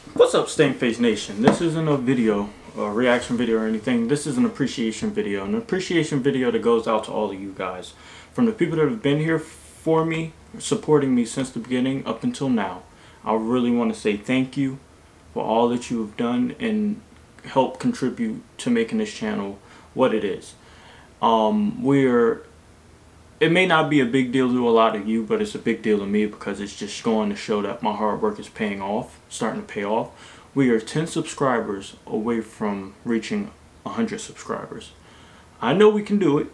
What's up Stankkkface Nation? This isn't a video, a reaction video or anything. This is an appreciation video. An appreciation video that goes out to all of you guys. From the people that have been here for me, supporting me since the beginning up until now. I really want to say thank you for all that you have done and help contribute to making this channel what it is. Um, we're it may not be a big deal to a lot of you, but it's a big deal to me because it's just going to show that my hard work is paying off, starting to pay off. We are 10 subscribers away from reaching 100 subscribers. I know we can do it,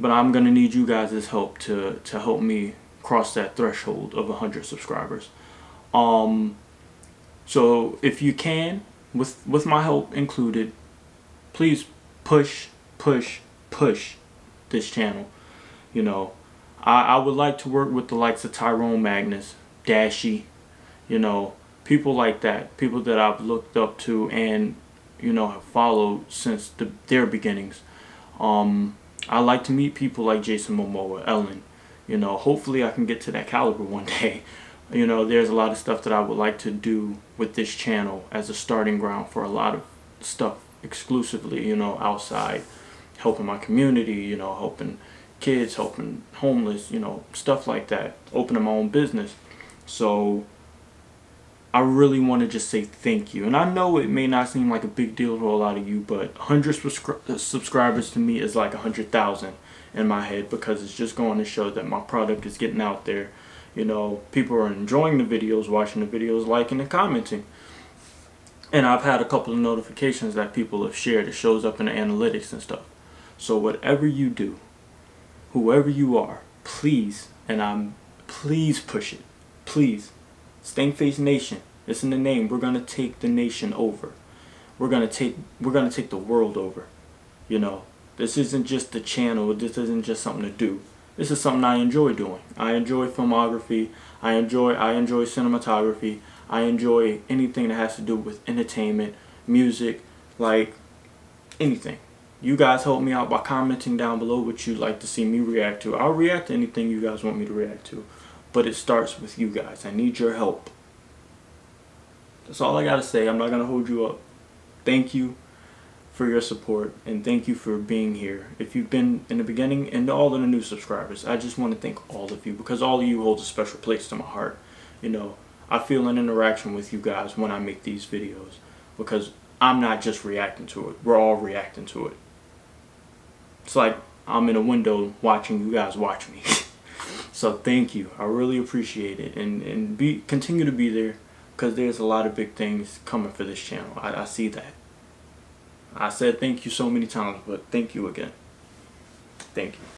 but I'm going to need you guys' help to, to help me cross that threshold of 100 subscribers. Um, so if you can, with, with my help included, please push, push, push this channel you know, I, I would like to work with the likes of Tyrone Magnus, Dashie, you know, people like that, people that I've looked up to and, you know, have followed since the, their beginnings. Um, I like to meet people like Jason Momoa, Ellen. You know, hopefully I can get to that caliber one day. You know, there's a lot of stuff that I would like to do with this channel as a starting ground for a lot of stuff exclusively, you know, outside, helping my community, you know, helping kids, helping homeless, you know, stuff like that, opening my own business. So I really want to just say thank you. And I know it may not seem like a big deal to a lot of you, but 100 uh, subscribers to me is like 100,000 in my head because it's just going to show that my product is getting out there. You know, people are enjoying the videos, watching the videos, liking and commenting. And I've had a couple of notifications that people have shared. It shows up in the analytics and stuff. So whatever you do, whoever you are, please, and I'm please push it. Please. Face Nation. It's in the name. We're gonna take the nation over. We're gonna take we're gonna take the world over. You know. This isn't just the channel, this isn't just something to do. This is something I enjoy doing. I enjoy filmography, I enjoy I enjoy cinematography, I enjoy anything that has to do with entertainment, music, like anything. You guys help me out by commenting down below what you'd like to see me react to. I'll react to anything you guys want me to react to. But it starts with you guys. I need your help. That's all I got to say. I'm not going to hold you up. Thank you for your support and thank you for being here. If you've been in the beginning and all of the new subscribers, I just want to thank all of you because all of you hold a special place to my heart. You know, I feel an interaction with you guys when I make these videos because I'm not just reacting to it. We're all reacting to it. It's like I'm in a window watching you guys watch me. so thank you. I really appreciate it. And, and be continue to be there because there's a lot of big things coming for this channel. I, I see that. I said thank you so many times, but thank you again. Thank you.